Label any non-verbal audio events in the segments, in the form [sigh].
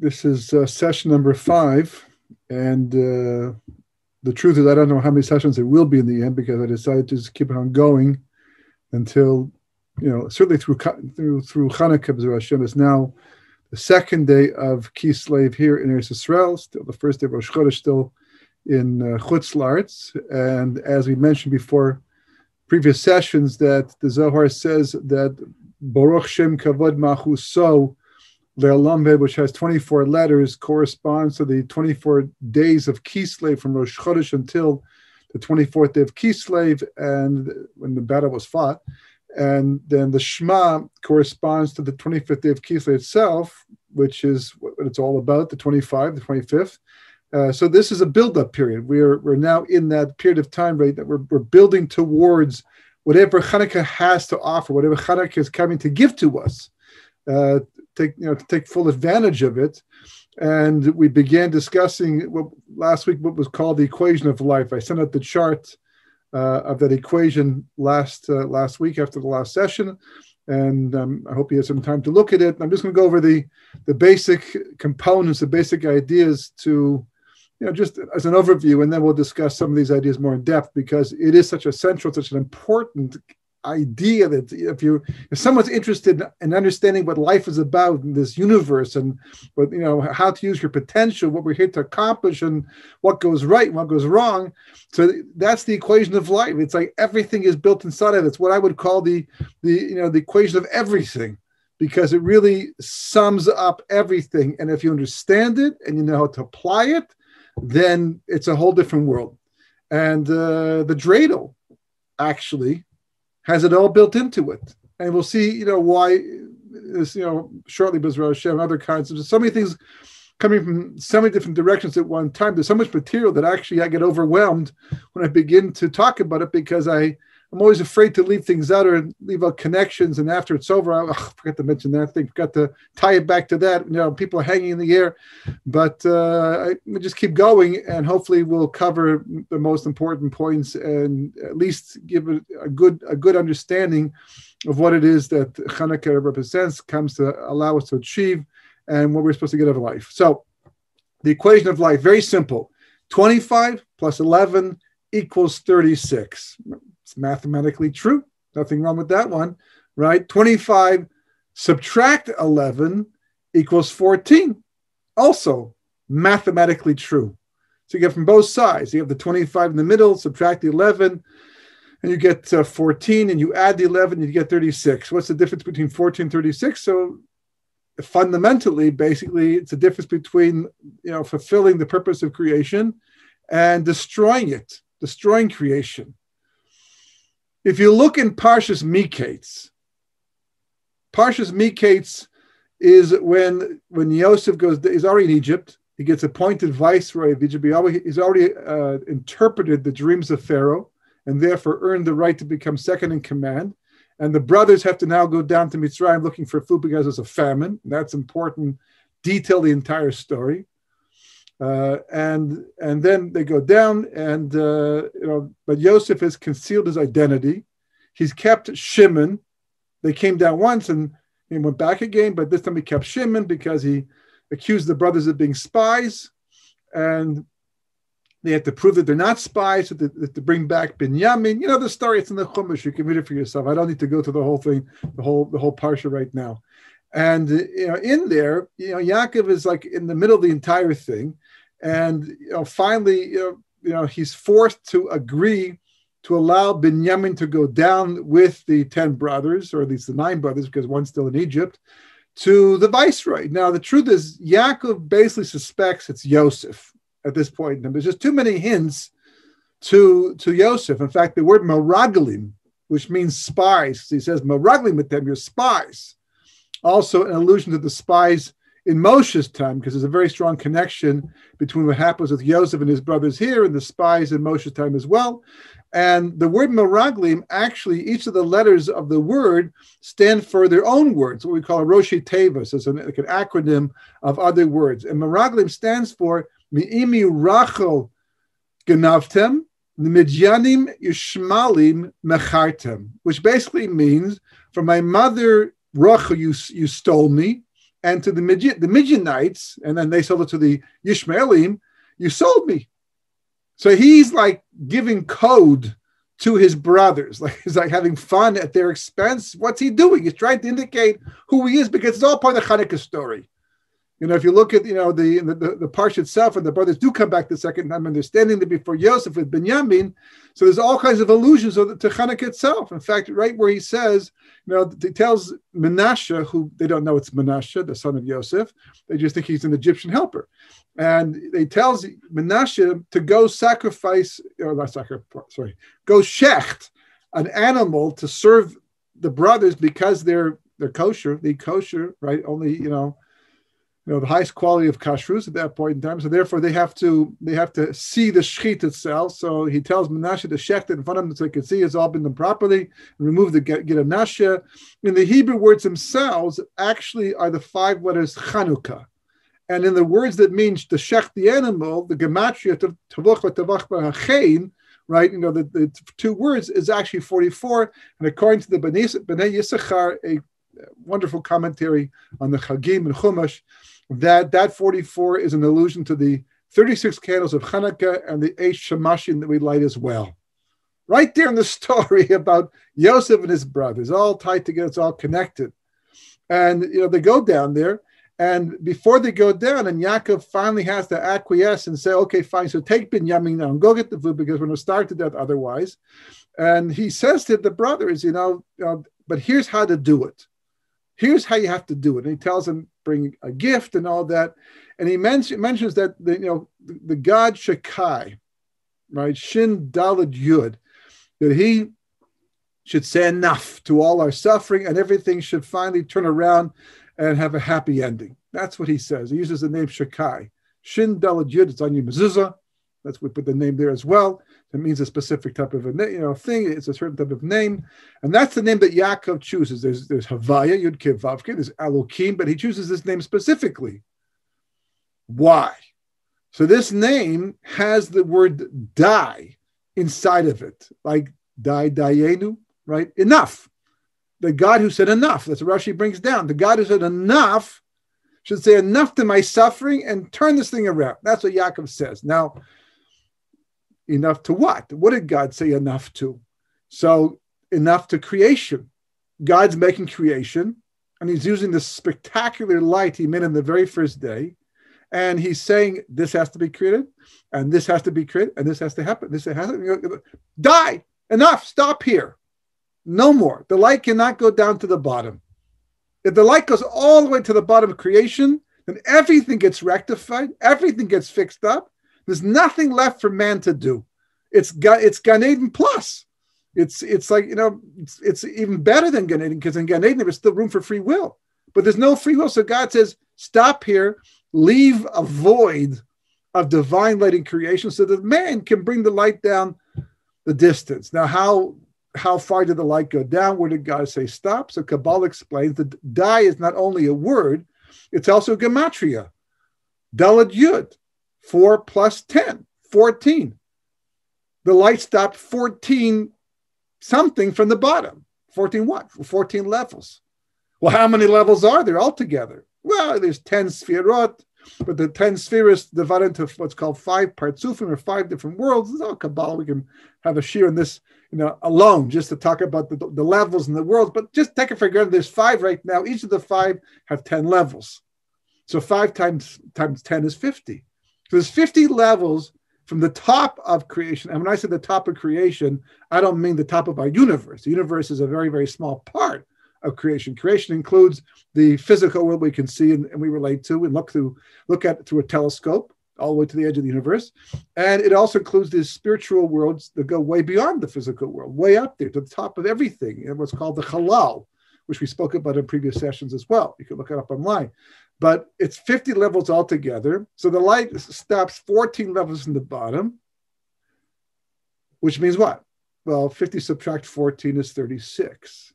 This is uh, session number five, and uh, the truth is, I don't know how many sessions there will be in the end because I decided to just keep it on going until, you know, certainly through through through Hanukkah. Hashem is now the second day of Kislev here in Eretz Israel, still the first day of Rosh Chodesh, still in uh, Chutz. And as we mentioned before, previous sessions, that the Zohar says that Baruch Shem Kavod Mahu So Le'alamved, which has 24 letters, corresponds to the 24 days of Kislev from Rosh Chodesh until the 24th day of Kislev, and when the battle was fought. And then the Shema corresponds to the 25th day of Kislev itself, which is what it's all about, the 25th, the 25th. Uh, so this is a build-up period. We're we're now in that period of time, right? That we're we're building towards whatever Hanukkah has to offer, whatever Hanukkah is coming to give to us. Uh, take you know to take full advantage of it. And we began discussing what, last week what was called the equation of life. I sent out the chart uh, of that equation last uh, last week after the last session, and um, I hope you have some time to look at it. I'm just going to go over the the basic components, the basic ideas to you know just as an overview, and then we'll discuss some of these ideas more in depth because it is such a central, such an important idea that if you if someone's interested in understanding what life is about in this universe and what you know how to use your potential what we're here to accomplish and what goes right and what goes wrong. So that's the equation of life. It's like everything is built inside of it. It's what i would call the the you know the equation of everything because it really sums up everything. And if you understand it and you know how to apply it then it's a whole different world. And uh, the dreidel actually has it all built into it. And we'll see, you know, why this, you know, shortly Bezra Hashem and other kinds of so many things coming from so many different directions at one time. There's so much material that actually I get overwhelmed when I begin to talk about it because I I'm always afraid to leave things out or leave out connections. And after it's over, I oh, forgot to mention that thing. Forgot to tie it back to that. You know, people are hanging in the air, but uh, I just keep going, and hopefully we'll cover the most important points and at least give it a good a good understanding of what it is that Hanukkah represents, comes to allow us to achieve, and what we're supposed to get out of life. So, the equation of life very simple: twenty-five plus eleven equals thirty-six mathematically true. Nothing wrong with that one, right? 25 subtract 11 equals 14. Also mathematically true. So you get from both sides. You have the 25 in the middle, subtract the 11, and you get uh, 14, and you add the 11, and you get 36. What's the difference between 14 and 36? So fundamentally, basically, it's a difference between you know fulfilling the purpose of creation and destroying it, destroying creation. If you look in Parshas Miketz, Parshas Miketz is when when Yosef goes, he's already in Egypt. He gets appointed viceroy of Egypt. He's already uh, interpreted the dreams of Pharaoh and therefore earned the right to become second in command. And the brothers have to now go down to Mitzrayim looking for food because there's a famine. That's important. Detail the entire story. Uh, and and then they go down, and uh, you know, but Yosef has concealed his identity. He's kept Shimon. They came down once and he went back again, but this time he kept Shimon because he accused the brothers of being spies, and they had to prove that they're not spies, so to, to bring back Binyamin. You know the story; it's in the Chumash. You can read it for yourself. I don't need to go through the whole thing, the whole the whole parsha right now. And you know, in there, you know, Yaakov is like in the middle of the entire thing, and you know, finally, you know, you know, he's forced to agree to allow Binyamin to go down with the ten brothers, or at least the nine brothers, because one's still in Egypt, to the viceroy. Now, the truth is, Yaakov basically suspects it's Yosef at this point. and there's just too many hints to to Yosef. In fact, the word meraglim, which means spies, he says meraglim with them, you're spies also an allusion to the spies in Moshe's time, because there's a very strong connection between what happens with Joseph and his brothers here and the spies in Moshe's time as well. And the word meraglim, actually, each of the letters of the word stand for their own words, what we call a Roshi Tevas, as an, like an acronym of other words. And meraglim stands for Mi'imi Rachel Ganavtem, Midyanim Yishmalim Mechartem, which basically means, from my mother Rachel, you, you stole me, and to the Midian, the Midianites, and then they sold it to the Yishmaelim, you sold me. So he's like giving code to his brothers. [laughs] Like he's like having fun at their expense. What's he doing? He's trying to indicate who he is because it's all part of the Hanukkah story. You know, if you look at you know the the, the, parsha itself, and the brothers do come back the second time, and they're standing there before Yosef with Benjamin. So there's all kinds of allusions of the, to Hanukkah itself. In fact, right where he says, you know, he tells Menashe, who they don't know it's Menashe, the son of Yosef, they just think he's an Egyptian helper, and he tells Menashe to go sacrifice, or not sacrifice, sorry, go shecht an animal to serve the brothers because they're they're kosher, they kosher, right? Only you know you know the highest quality of kashrus at that point in time. So therefore, they have to they have to see the shechit itself. So he tells Menashe to shecht it in front of them so they can see it's all been done properly and remove the get, get nasha. In the Hebrew words themselves, actually are the five letters Chanukah. And in the words that means to shech the animal, the gematria tavach tavach right? You know, the, the two words is actually 44. And according to the Bnei Yisachar, a wonderful commentary on the Chagim and Chumash, that that 44 is an allusion to the 36 candles of Hanukkah and the eight shamashim that we light as well. Right there in the [laughs] story about Yosef and his brothers, all tied together, it's all connected. And you know, they go down there, and before they go down, and Yaakov finally has to acquiesce and say, okay, fine, so take Binyamin now and go get the food because we're going to starve to death otherwise. And he says to the brothers, you know, uh, but here's how to do it. Here's how you have to do it. And he tells them, bring a gift and all that. And he men- mentions that the, you know the, the god Shakai, right, Shin Dalad Yud, that he should say enough to all our suffering and everything should finally turn around and have a happy ending. That's what he says. He uses the name Shakai. Shin Dalad Yud, it's on your mezuzah. That's what we put the name there as well. It means a specific type of a you know thing. It's a certain type of name, and that's the name that Yaakov chooses. There's there's Havaya Yud Kivavke, there's Elokim, but he chooses this name specifically. Why? So this name has the word die inside of it, like die dayenu, right? Enough. The God who said enough. That's what Rashi brings down. The God who said enough should say enough to my suffering and turn this thing around. That's what Yaakov says. Now, enough to what? What did God say enough to? So, enough to creation. God's making creation, and He's using this spectacular light He made in the very first day. And He's saying, This has to be created, and this has to be created, and this has to happen. This has to die. Enough. Stop here. No more. The light cannot go down to the bottom. If the light goes all the way to the bottom of creation, then everything gets rectified, everything gets fixed up, there's nothing left for man to do. It's it's Gan Eden plus. It's it's like you know it's, it's even better than Gan Eden because in Gan Eden there's still room for free will, but there's no free will. So God says, stop here, leave a void of divine light in creation, so that man can bring the light down the distance. Now, how how far did the light go down? Where did God say stop? So Kabbalah explains that die is not only a word, it's also gematria. Dalad Yud. 4 plus 10, 14. The light stopped 14 something from the bottom. 14 what? 14 levels. Well, how many levels are there altogether? Well, there's 10 sphirot, but the 10 spheres divided into what's called five partsufim or five different worlds. It's all Kabbalah. We can have a shiur in this, you know, alone just to talk about the, the levels in the world. But just take it for granted. There's five right now. Each of the five have 10 levels. So five times times 10 is 50. So there's 50 levels from the top of creation. And when I say the top of creation, I don't mean the top of our universe. The universe is a very, very small part of creation. Creation includes the physical world we can see and, and we relate to and look through, look at through a telescope all the way to the edge of the universe. And it also includes these spiritual worlds that go way beyond the physical world, way up there to the top of everything, and what's called the halal, which we spoke about in previous sessions as well. You can look it up online but it's 50 levels altogether. So the light mm-hmm. stops 14 levels from the bottom, which means what? Well, 50 subtract 14 is 36.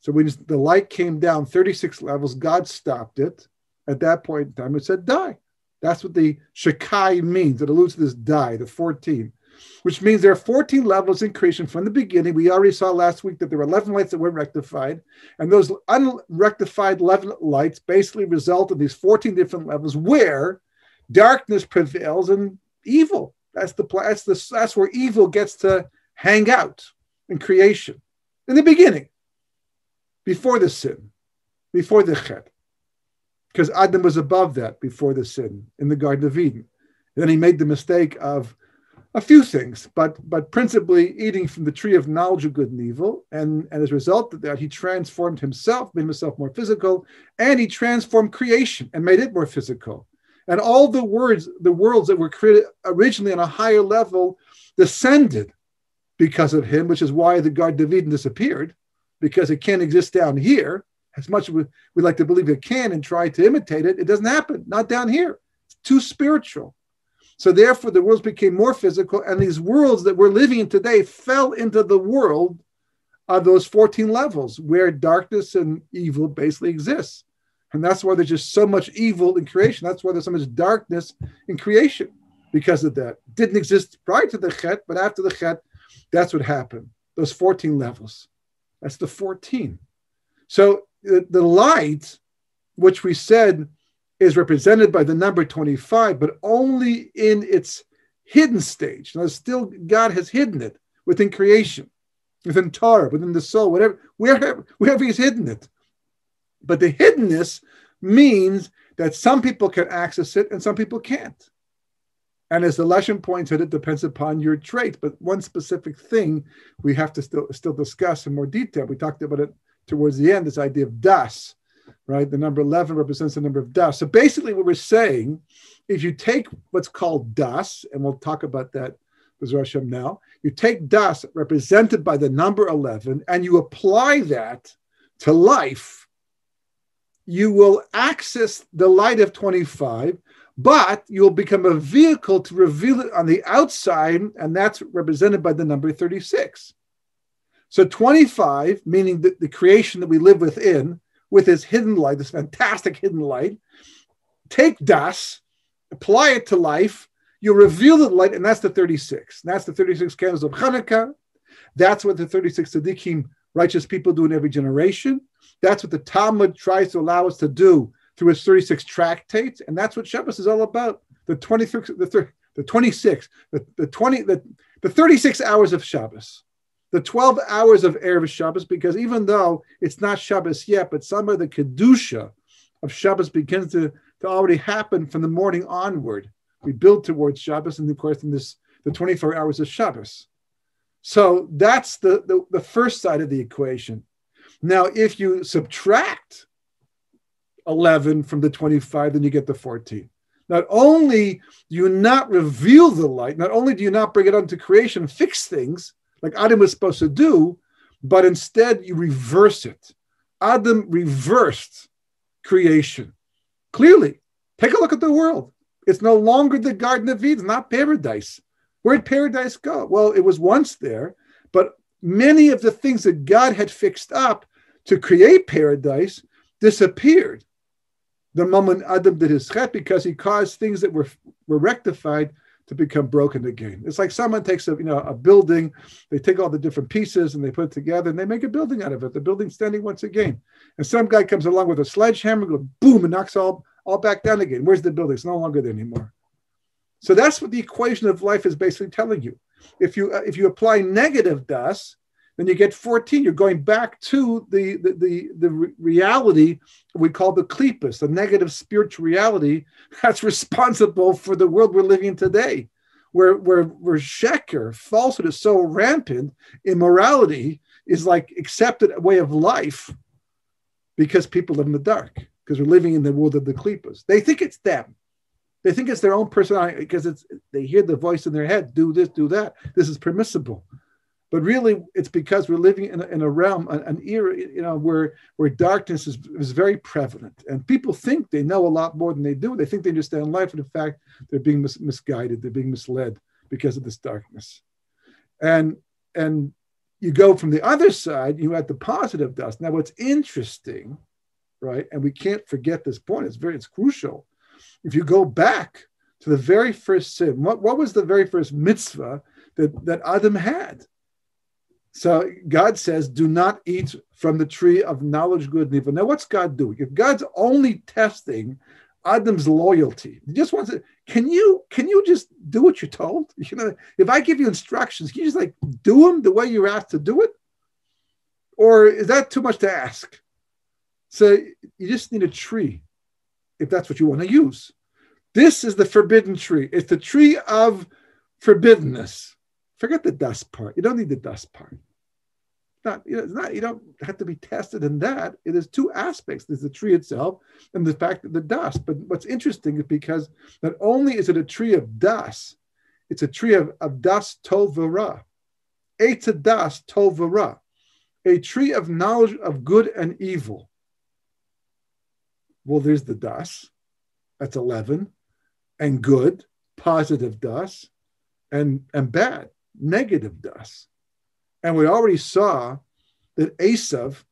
So when the light came down 36 levels, God stopped it. At that point in time, it said die. That's what the Shekai means. It alludes to this die, the 14. Which means there are 14 levels in creation from the beginning. We already saw last week that there were 11 lights that were rectified, and those unrectified 11 lights basically result in these 14 different levels where darkness prevails and evil. That's the that's the that's where evil gets to hang out in creation in the beginning, before the sin, before the chet, because Adam was above that before the sin in the Garden of Eden. And then he made the mistake of a few things, but but principally eating from the tree of knowledge of good and evil, and, and as a result of that, he transformed himself, made himself more physical, and he transformed creation and made it more physical. And all the words, the worlds that were created originally on a higher level, descended because of him, which is why the Garden of Eden disappeared, because it can't exist down here. As much as we, like to believe it can and try to imitate it, it doesn't happen. Not down here. It's too spiritual. So therefore, the worlds became more physical, and these worlds that we're living in today fell into the world of those 14 levels where darkness and evil basically exists. And that's why there's just so much evil in creation. That's why there's so much darkness in creation because of that. Didn't exist prior to the Chet, but after the Chet, that's what happened. Those 14 levels. That's the 14. So the, the light, which we said is represented by the number 25, but only in its hidden stage. Now, still, God has hidden it within creation, within Torah, within the soul, whatever, wherever, wherever He's hidden it. But the hiddenness means that some people can access it and some people can't. And as the lesson points out, it depends upon your trait. But one specific thing we have to still still discuss in more detail. We talked about it towards the end. This idea of das, right? The number 11 represents the number of das. So basically, what we're saying, if you take what's called das, and we'll talk about that Hashem now, you take das represented by the number 11 and you apply that to life, you will access the light of 25, but you'll become a vehicle to reveal it on the outside, and that's represented by the number 36. So 25, meaning the, the creation that we live within, with this hidden light, this fantastic hidden light. Take das, apply it to life. You reveal the light, and that's the 36. That's the 36 candles of Hanukkah. That's what the 36 tzaddikim, righteous people, do in every generation. That's what the Talmud tries to allow us to do through its 36 tractates, and that's what Shabbos is all about. The 26, the, the 26, the, the 20, the, the 36 hours of Shabbos the 12 hours of Erev Shabbos, because even though it's not Shabbos yet, but some of the Kedusha of Shabbos begins to, to already happen from the morning onward. We build towards Shabbos, and of course, in this the 24 hours of Shabbos. So that's the, the, the first side of the equation. Now, if you subtract 11 from the 25, then you get the 14. Not only do you not reveal the light, not only do you not bring it unto creation, fix things, like Adam was supposed to do, but instead you reverse it. Adam reversed creation. Clearly, take a look at the world. It's no longer the Garden of Eden, not paradise. Where'd paradise go? Well, it was once there, but many of the things that God had fixed up to create paradise disappeared the moment Adam did his chet because he caused things that were, were rectified to become broken again. It's like someone takes a you know a building, they take all the different pieces and they put it together and they make a building out of it. The building's standing once again, and some guy comes along with a sledgehammer, goes boom, and knocks all all back down again. Where's the building? It's no longer there anymore. So that's what the equation of life is basically telling you. If you uh, if you apply negative das, then you get 14. You're going back to the, the, the, the reality we call the klipos, the negative spiritual reality [laughs] that's responsible for the world we're living in today, where, where, where sheker, falsehood is so rampant, immorality is like accepted way of life because people live in the dark, because we're living in the world of the klipos. They think it's them. They think it's their own personality because it's they hear the voice in their head, do this, do that. This is permissible but really it's because we're living in a, in a realm an, an, era you know where where darkness is, is very prevalent and people think they know a lot more than they do they think they understand life but in fact they're being mis- misguided they're being misled because of this darkness and and you go from the other side you have the positive das. now what's interesting right and we can't forget this point it's very it's crucial if you go back to the very first sin what, what was the very first mitzvah that, that Adam had. So God says, do not eat from the tree of knowledge, good and evil. Now, what's God doing? If God's only testing Adam's loyalty, he just wants to, can you can you just do what you're told? [laughs] You know, if I give you instructions, can you just like do them the way you're asked to do it? Or is that too much to ask? So you just need a tree, if that's what you want to use. This is the forbidden tree. It's the tree of forbiddenness. Forget the das part. You don't need the das part. Not, you know, it's not, you don't have to be tested in that. It is two aspects. There's the tree itself and the fact that the das. But what's interesting is because not only is it a tree of das, it's a tree of, of das tovara. Eitz a das tovara. A tree of knowledge of good and evil. Well, there's the das. That's 11. And good, positive das, and, and bad, negative das. And we already saw that Esav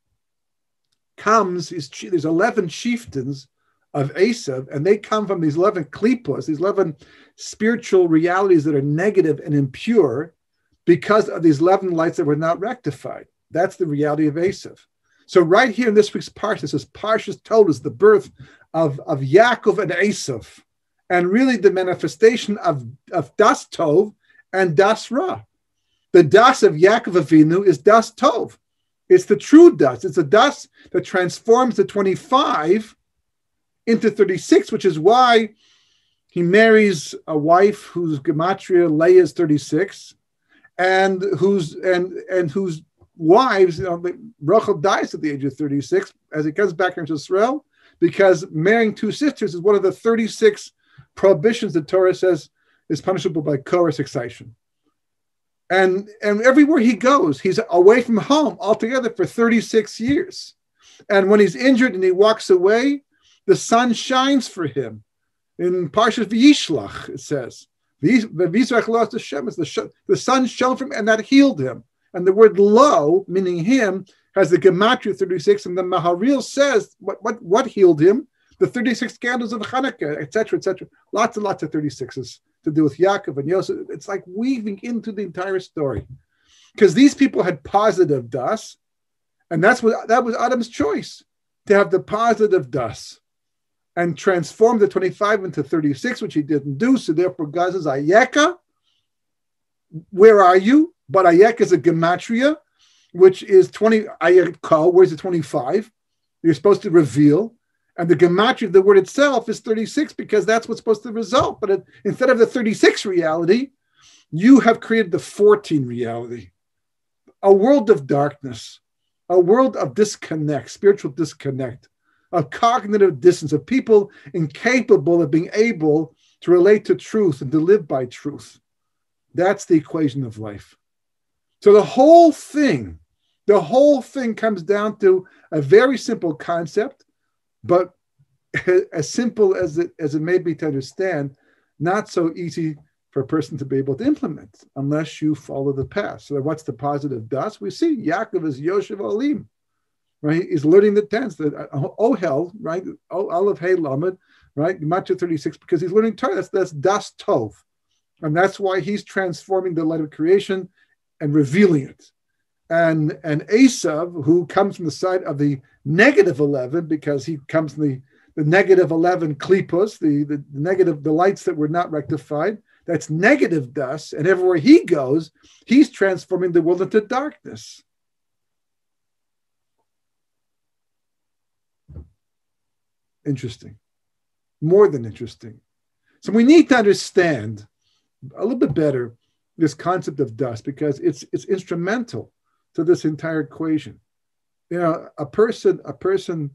comes, there's 11 chieftains of Esav, and they come from these 11 klipos, these 11 spiritual realities that are negative and impure because of these 11 lights that were not rectified. That's the reality of Esav. So right here in this week's parsha, this parsha told us the birth of, of Yaakov and Esav, and really the manifestation of, of Das Tov and Das Ra. The Das of Yaakov Avinu is Das Tov. It's the true das. It's a das that transforms the 25 into 36, which is why he marries a wife whose gematria Leah is 36, and whose and and whose wives, you know, Rachel dies at the age of 36 as he comes back into Israel, because marrying two sisters is one of the 36 prohibitions that Torah says is punishable by Korah excitation. And, and everywhere he goes, he's away from home altogether for 36 years. And when he's injured and he walks away, the sun shines for him. In Parshas Vayishlach, it says, the, the sun shone from him and that healed him. And the word lo, meaning him, has the Gematria 36, and the Maharil says what, what, what healed him? The 36 candles of Hanukkah, etc., etc. Lots and lots of 36s to do with Yaakov and Yosef. It's like weaving into the entire story. Because these people had positive das, and that's what that was Adam's choice to have the positive das and transform the 25 into 36, which he didn't do. So therefore, God says, Ayeka, where are you? But Ayek is a gematria, which is 20 Ayeka, where's the 25? You're supposed to reveal. And the gematria of the word itself is 36 because that's what's supposed to result. But it, instead of the 36 reality, you have created the 14 reality, a world of darkness, a world of disconnect, spiritual disconnect, of cognitive distance, of people incapable of being able to relate to truth and to live by truth. That's the equation of life. So the whole thing, the whole thing comes down to a very simple concept, but [laughs] as simple as it as it may be to understand, not so easy for a person to be able to implement unless you follow the path. So what's the positive das? We see Yaakov is Yoshev Ohalim, right? He's learning the tense, that uh, Ohel, right? Aleph Hey Lamed, right? Matcha 36, because he's learning Torah. That's, that's Das Tov. And that's why he's transforming the light of creation and revealing it. And, and Esav, who comes from the side of the negative 11, because he comes from the, the negative 11 klipos, the, the, the negative, the lights that were not rectified, that's negative das. And everywhere he goes, he's transforming the world into darkness. Interesting. More than interesting. So we need to understand a little bit better this concept of das because it's it's instrumental to this entire equation. You know, a person a person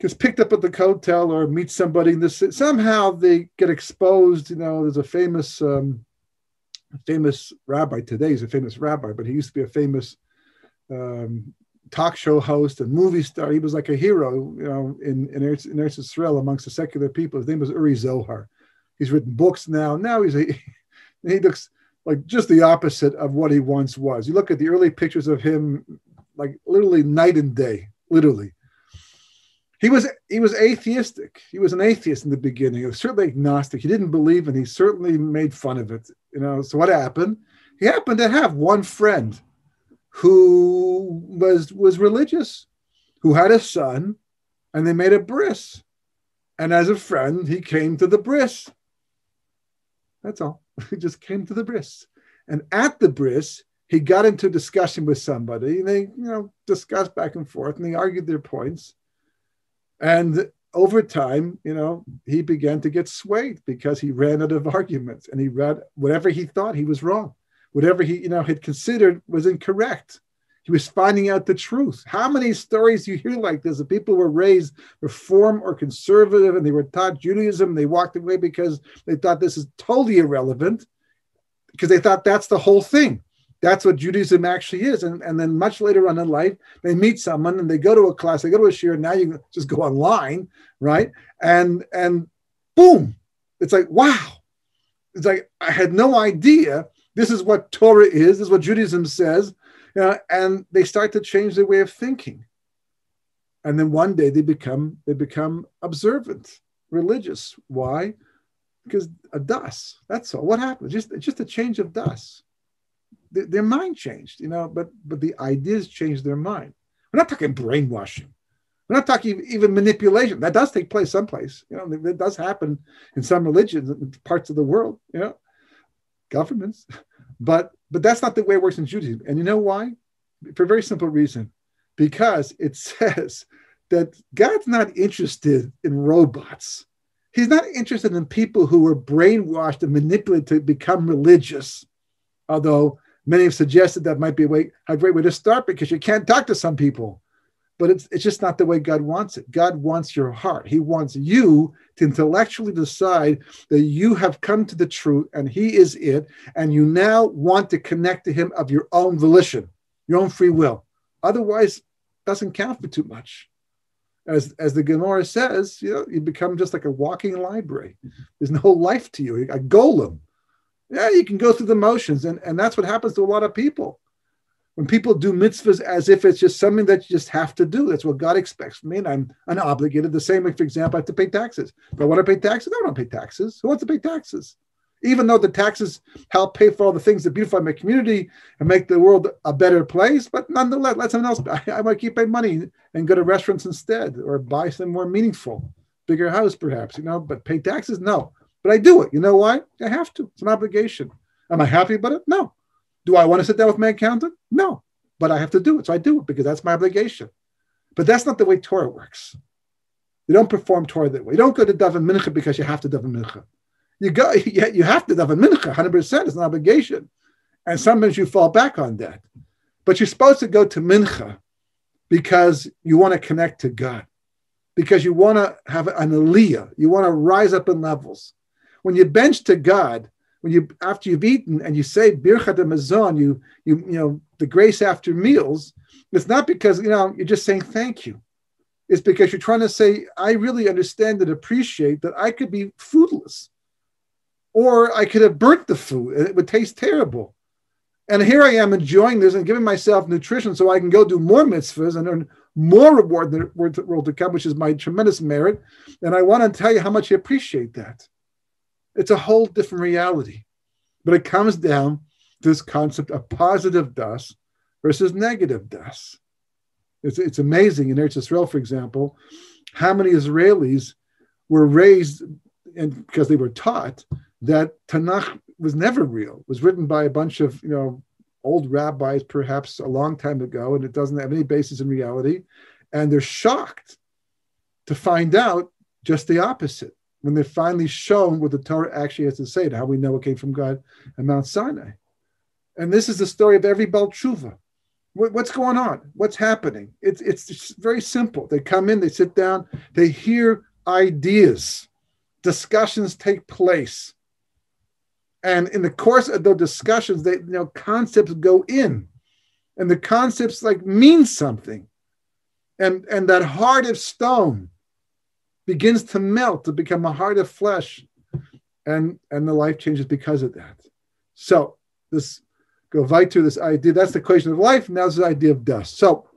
gets picked up at the hotel or meets somebody in this somehow they get exposed. You know, there's a famous um, famous rabbi today. He's a famous rabbi, but he used to be a famous um, talk show host and movie star. He was like a hero, you know, in in Eretz, in Eretz Israel amongst the secular people. His name was Uri Zohar. He's written books now. Now he's a [laughs] he looks like just the opposite of what he once was. You look at the early pictures of him, like literally night and day, literally. he was he was atheistic. He was an atheist in the beginning. He was certainly agnostic. He didn't believe, and he certainly made fun of it. You know. So what happened? He happened to have one friend who was was religious, who had a son, and they made a bris. And as a friend, he came to the bris. That's all. [laughs] He just came to the bris. And at the bris, he got into a discussion with somebody. And they, you know, discussed back and forth and they argued their points. And over time, you know, he began to get swayed because he ran out of [laughs] arguments and he read whatever he thought he was wrong, whatever he, you know, had considered was incorrect. He was finding out the truth. How many stories you hear like this? That people were raised reform or conservative and they were taught Judaism. They walked away because they thought this is totally irrelevant because they thought that's the whole thing. That's what Judaism actually is. And, and then much later on in life, they meet someone and they go to a class, they go to a shiur. Now you just go online, right? And and boom, it's like, wow. It's like I had no idea this is what Torah is, this is what Judaism says know, and they start to change their way of thinking. And then one day they become they become observant, religious. Why? Because a das. That's all. What happened? Just just a change of das. Their, their mind changed, you know. But but the ideas changed their mind. We're not talking brainwashing. We're not talking even manipulation. That does take place someplace. You know, that does happen in some religions, in parts of the world. You know, governments. [laughs] But but that's not the way it works in Judaism. And you know why? For a very simple reason. Because it [laughs] says that God's not interested in robots. He's not interested in people who were brainwashed and manipulated to become religious. Although many have suggested that might be a, way, a great way to start because you can't talk to some people but it's, it's just not the way God wants it. God wants your heart. He wants you to intellectually decide that you have come to the truth and He is it, and you now want to connect to Him of your own volition, your own free will. Otherwise, doesn't count for too much. As, as the Gemara says, you know, you become just like a walking library. There's no life to you, a golem. Yeah, you can go through the motions, and, and that's what happens to a lot of people when people do mitzvahs as if it's just something that you just have to do. That's what God expects from me, and I'm unobligated. The same way, for example, I have to pay taxes. If I want to pay taxes, I don't want to pay taxes. Who wants to pay taxes? Even though the taxes help pay for all the things that beautify my community and make the world a better place, but nonetheless, let someone else. [laughs] I, I might keep my money and go to restaurants instead, or buy something more meaningful, bigger house perhaps. You know, but pay taxes, no. But I do it. You know why? I have to. It's an obligation. Am I happy about it? No. Do I want to sit down with my accountant? No, but I have to do it. So I do it because that's my obligation. But that's not the way Torah works. You don't perform Torah that way. You don't go to Daven Mincha because you have to Daven Mincha. You go, [laughs] yet you have to Daven Mincha, 100%. It's an obligation. And sometimes you fall back on that. But you're supposed to go to Mincha because you want to connect to God, because you want to have an aliyah. You want to rise up in levels. When you bench to God, when you after you've eaten and you say birchat mazon, you you you know the grace after meals. It's not because you know you're just saying thank you. It's because you're trying to say I really understand and appreciate that I could be foodless, or I could have burnt the food and it would taste terrible. And here I am enjoying this and giving myself nutrition so I can go do more mitzvahs and earn more reward in the world to come, which is my tremendous merit. And I want to tell you how much I appreciate that. It's a whole different reality. But it comes down to this concept of positive das versus negative das. It's, it's amazing in Eretz Israel, for example, how many Israelis were raised and because they were taught that Tanakh was never real, it was written by a bunch of you know old rabbis, perhaps a long time ago, and it doesn't have any basis in reality. And they're shocked to find out just the opposite when they're finally shown what the Torah actually has to say to how we know it came from God at Mount Sinai. And this is the story of every Baal Tshuva. what's going on? What's happening? It's, it's very simple. They come in, they sit down, they hear ideas, discussions take place. And in the course of those discussions, they, you know, concepts go in, and the concepts like mean something. And, and that heart of stone begins to melt to become a heart of flesh and and the life changes because of that so this go right to this idea that's the equation of life now this idea of das so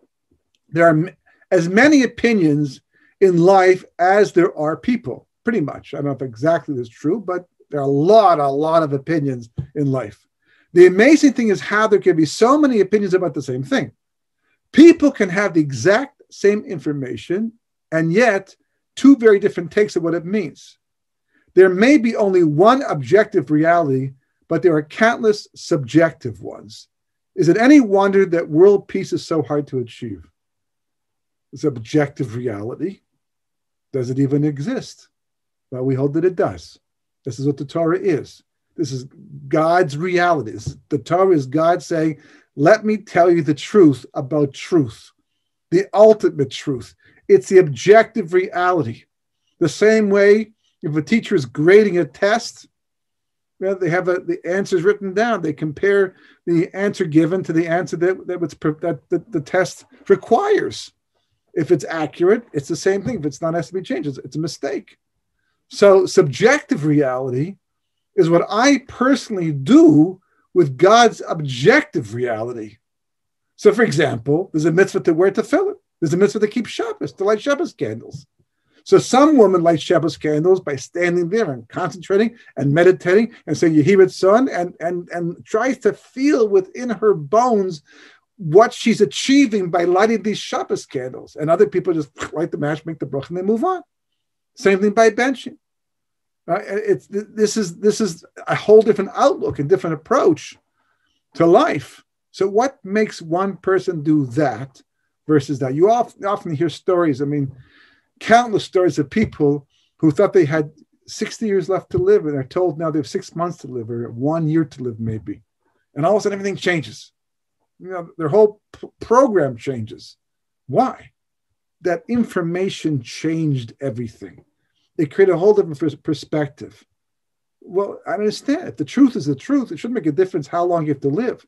there are as many opinions in life as there are people, pretty much. I don't know if exactly this is true, but there are a lot, a lot of opinions in life. The amazing thing is how there can be so many opinions about the same thing. People can have the exact same information and yet two very different takes of what it means. There may be only one objective reality, but there are countless subjective ones. Is it any wonder that world peace is so hard to achieve? It's objective reality. Does it even exist? Well, we hold that it does. This is what the Torah is. This is God's reality. The Torah is God saying, Let me tell you the truth about truth, the ultimate truth. It's the objective reality. The same way, if a teacher is grading a test, well, they have a, the answers written down. They compare the answer given to the answer that, that, was, that, that the test requires. If it's accurate, it's the same thing. If it's not, it has to be changed. It's, it's a mistake. So subjective reality is what I personally do with God's objective reality. So, for example, there's a mitzvah to wear tefillin. There's a mitzvah to keep Shabbos, to light Shabbos candles. So some woman lights Shabbos candles by standing there and concentrating and meditating and saying Yehi son and and and tries to feel within her bones what she's achieving by lighting these Shabbos candles. And other people just [sniffs] light the match, make the bruch, and they move on. Same thing by benching. Right? It's this is this is a whole different outlook and different approach to life. So what makes one person do that versus that? You often, often hear stories. I mean, countless stories of people who thought they had 60 years left to live and are told now they have six months to live or one year to live maybe and all of a sudden everything changes you know, their whole p- program changes. Why? That information changed everything. It created a whole different perspective. Well, I understand. If the truth is the truth, it shouldn't make a difference how long you have to live.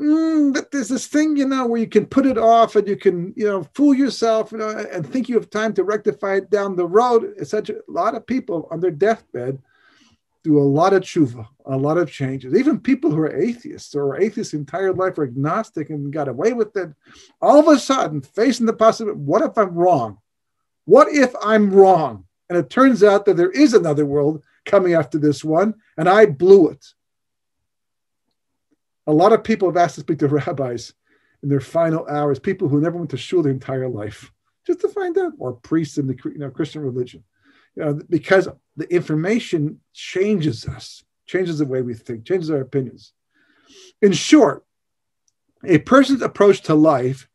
Mm, but there's this thing, you know, where you can put it off and you can, you know, fool yourself, you know, and think you have time to rectify it down the road. Such a lot of people on their deathbed do a lot of tshuva, a lot of changes. Even people who are atheists or atheists entire life are agnostic and got away with it. All of a sudden, facing the possibility, what if I'm wrong? What if I'm wrong? And it turns out that there is another world coming after this one, and I blew it. A lot of people have asked to speak to [laughs] rabbis in their final hours, people who never went to shul their entire life, just to find out, or priests in the you know, Christian religion you know, because the information changes us, changes the way we think, changes our opinions. In short, a person's approach to life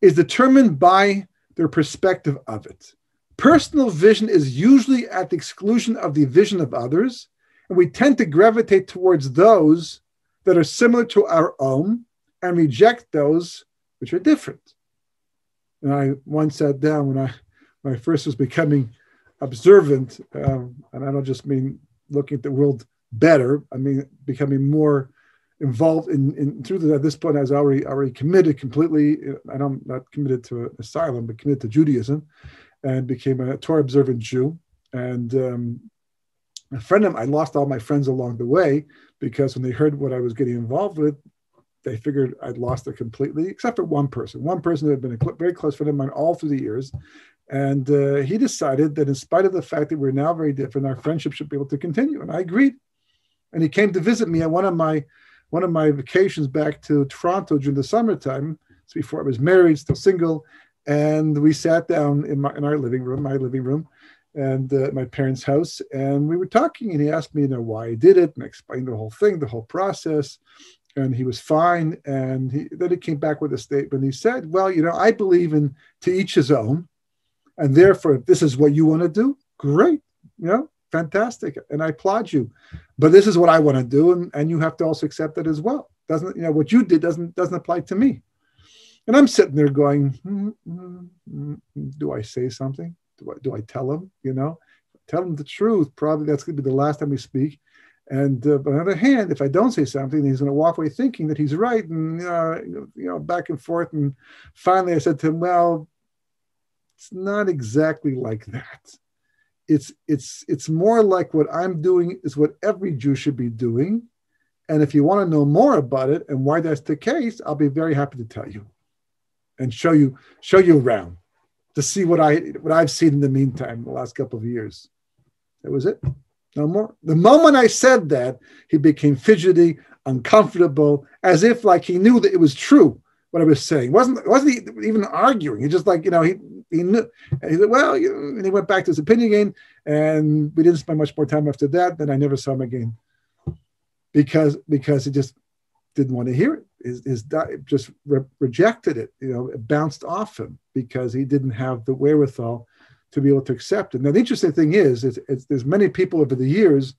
is determined by their perspective of it. Personal vision is usually at the exclusion of the vision of others, and we tend to gravitate towards those that are similar to our own and reject those which are different. And I once sat down when I when I first was becoming observant, um, and I don't just mean looking at the world better. I mean becoming more involved in, in truth at this point. I was already already committed completely. And I am not committed to asylum, but committed to Judaism, and became a Torah observant Jew. And um, a friend of mine, I lost all my friends along the way because when they heard what I was getting involved with, they figured I'd lost it completely, except for one person. One person who had been a very close friend of mine all through the years, and uh, he decided that in spite of the fact that we're now very different, our friendship should be able to continue. And I agreed. And he came to visit me at one of my one of my vacations back to Toronto during the summertime. It's before I was married, still single. And we sat down in my in our living room, my living room, and uh, my parents' house, and we were talking. And he asked me, you know, why I did it, and I explained the whole thing, the whole process. And he was fine. And he, then he came back with a statement. He said, "Well, you know, I believe in to each his own." And therefore, if this is what you want to do, great, you know, fantastic. And I applaud you. But this is what I want to do. And, and you have to also accept that as well. Doesn't, you know, what you did doesn't doesn't apply to me. And I'm sitting there going, mm, mm, mm, do I say something? Do I, do I tell him, you know, tell him the truth? Probably that's going to be the last time we speak. And uh, on the other hand, if I don't say something, he's going to walk away thinking that he's right, and uh, you know, back and forth. And finally, I said to him, "Well, it's not exactly like that. It's it's it's more like what I'm doing is what every Jew should be doing. And if you want to know more about it and why that's the case, I'll be very happy to tell you and show you show you around. To see what I what I've seen in the meantime, the last couple of years. That was it. No more. The moment I said that, he became fidgety, uncomfortable, as if like he knew that it was true what I was saying. wasn't wasn't he even arguing? He just like you know he he knew. And he said, well, you know, and he went back to his opinion again, and we didn't spend much more time after that. Then I never saw him again because because he just didn't want to hear it. His, his just re- rejected it. You know, it bounced off him because he didn't have the wherewithal to be able to accept it. Now, the interesting thing is, is, is there's many people over the years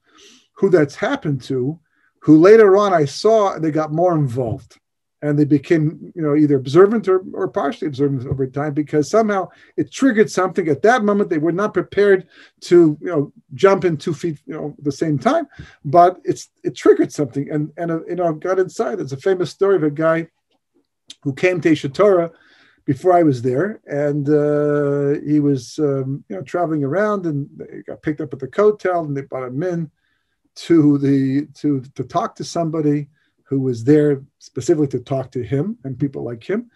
who that's happened to, who later on I saw they got more involved and they became you know either observant or, or partially observant over time because somehow it triggered something at that moment they were not prepared to you know jump in two feet you know at the same time. But it's it triggered something. And and uh, you know got inside. There's a famous story of a guy who came to HaTorah before I was there, and uh, he was um, you know traveling around, and got picked up at the hotel, and they brought him in to the to to talk to somebody, who was there specifically to talk to him and people like him.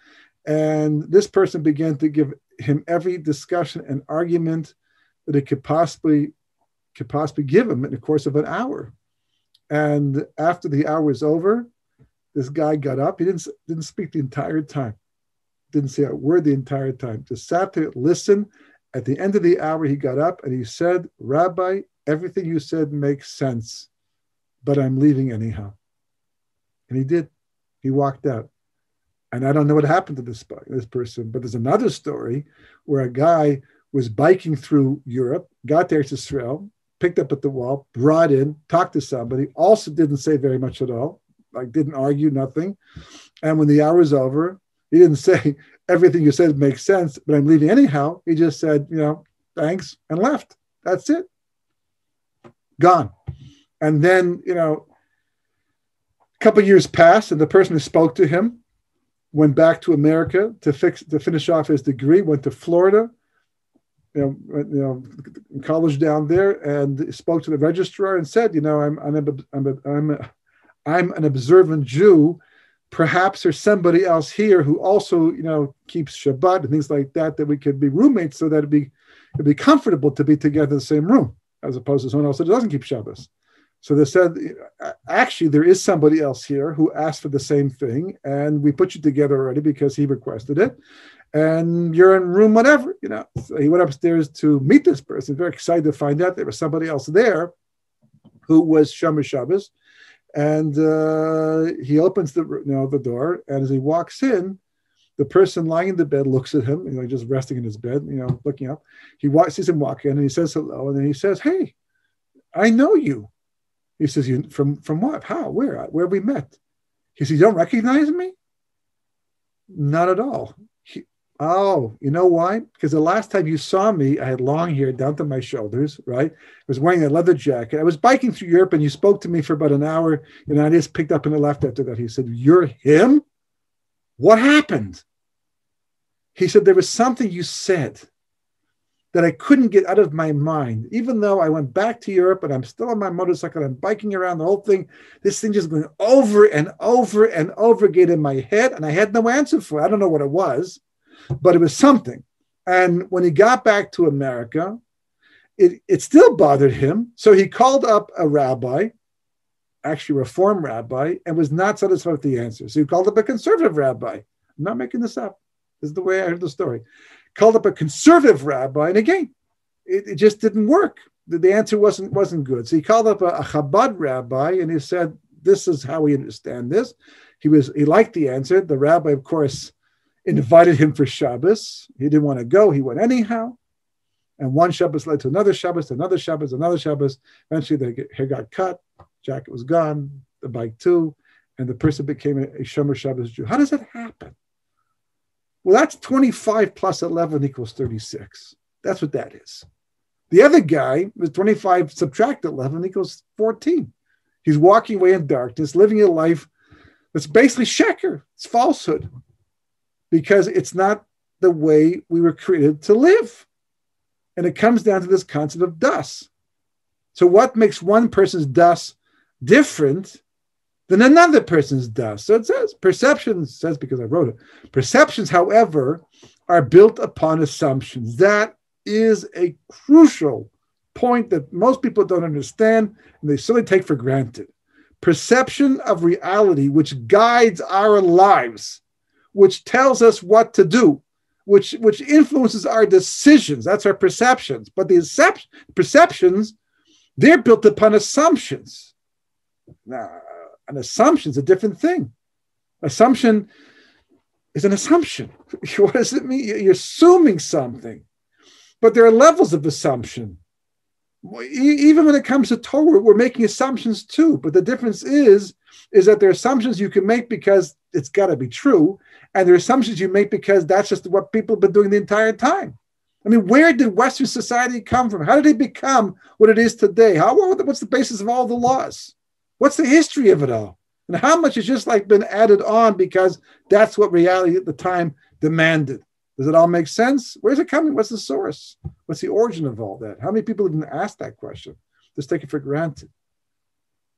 And this person began to give him every discussion and argument that it could possibly could possibly give him in the course of an hour. And after the hour was over, this guy got up. He didn't didn't speak the entire time, didn't say a word the entire time. Just sat there, listened. At the end of the hour, he got up and he said, "Rabbi, everything you said makes sense, but I'm leaving anyhow." And he did. He walked out. And I don't know what happened to this, this person, but there's another story where a guy was biking through Europe, got there to Israel, picked up at the wall, brought in, talked to somebody, also didn't say very much at all, like didn't argue, nothing. And when the hour was over, he didn't [laughs] say everything you said makes sense, but I'm leaving anyhow. He just said, you know, thanks and left. That's it. Gone. And then, you know, couple years passed, and the person who spoke to him went back to America to fix to finish off his degree. Went to Florida, you know, you know, college down there, and spoke to the registrar and said, you know, I'm I'm a, I'm a, I'm a, I'm an observant Jew. Perhaps there's somebody else here who also, you know, keeps Shabbat and things like that. That we could be roommates, so that it'd be it'd be comfortable to be together in the same room, as opposed to someone else that doesn't keep Shabbos. So they said, actually, there is somebody else here who asked for the same thing, and we put you together already because he requested it. And you're in room whatever, you know. So he went upstairs to meet this person, very excited to find out there was somebody else there who was Shomer Shabbos. And uh, he opens the you know the door, and as he walks in, the person lying in the bed looks at him, you know, just resting in his bed, you know, looking up. He sees him walk in, and he says hello, and then he says, "Hey, I know you." He says, "You from from what? How? Where? Where we met?" He says, "You don't recognize me?" Not at all. He, oh, you know why? Because the last time you saw me, I had long hair down to my shoulders. Right? I was wearing a leather jacket. I was biking through Europe, and you spoke to me for about an hour. And I just picked up and I left after that. He said, "You're him." What happened? He said, There was something you said that I couldn't get out of my mind. Even though I went back to Europe and I'm still on my motorcycle, I'm biking around the whole thing. This thing just going over and over and over again in my head, and I had no answer for it. I don't know what it was, but it was something. And when he got back to America, it, it still bothered him. So he called up a rabbi, actually reform rabbi, and was not satisfied with the answer. So he called up a conservative rabbi. I'm not making this up. This is the way I heard the story called up a conservative rabbi, and again, it, it just didn't work. The, the, answer wasn't wasn't good. So he called up a, a Chabad rabbi, and he said, "This is how we understand this." He was he liked the answer. The rabbi, of course, invited him for Shabbos. He didn't want to go. He went anyhow. And one Shabbos led to another Shabbos, another Shabbos, another Shabbos. Eventually, the hair got cut, jacket was gone, the bike too, and the person became a, a Shomer Shabbos Jew. How does that happen? Well, that's 25 plus 11 equals 36. That's what that is. The other guy was 25 subtract 11 equals 14. He's walking away in darkness, living a life that's basically sheker. It's falsehood because it's not the way we were created to live. And it comes down to this concept of das. So, what makes one person's das different than another person's das. So it says perceptions says because I wrote it. Perceptions, however, are built upon assumptions. That is a crucial point that most people don't understand and they simply take for granted. Perception of reality, which guides our lives, which tells us what to do, which, which influences our decisions. That's our perceptions. But the perceptions, they're built upon assumptions. Now, an assumption is a different thing. Assumption is an assumption. [laughs] What does it mean? You're assuming something. But there are levels of assumption. Even when it comes to Torah, we're making assumptions too. But the difference is, is that there are assumptions you can make because it's got to be true, and there are assumptions you make because that's just what people have been doing the entire time. I mean, where did Western society come from? How did it become what it is today? How what's the basis of all the laws? What's the history of it all? And how much has just like been added on because that's what reality at the time demanded? Does it all make sense? Where's it coming? What's the source? What's the origin of all that? How many people even ask that question? Just take it for granted.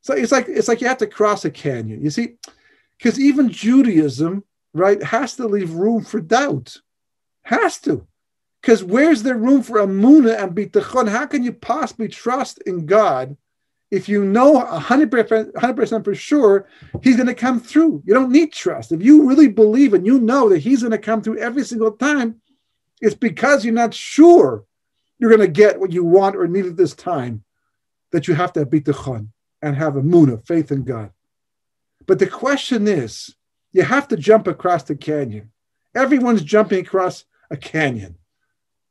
So it's like it's like you have to cross a canyon. You see, because even Judaism, right, has to leave room for doubt. Has to. Because where's there room for emunah and bitachon? How can you possibly trust in God if you know 100%, 100% for sure he's going to come through. You don't need trust. If you really believe and you know that he's going to come through every single time, it's because you're not sure you're going to get what you want or need at this time that you have to bitachon and have emunah, faith in God. But the question is, you have to jump across the canyon. Everyone's jumping across a canyon.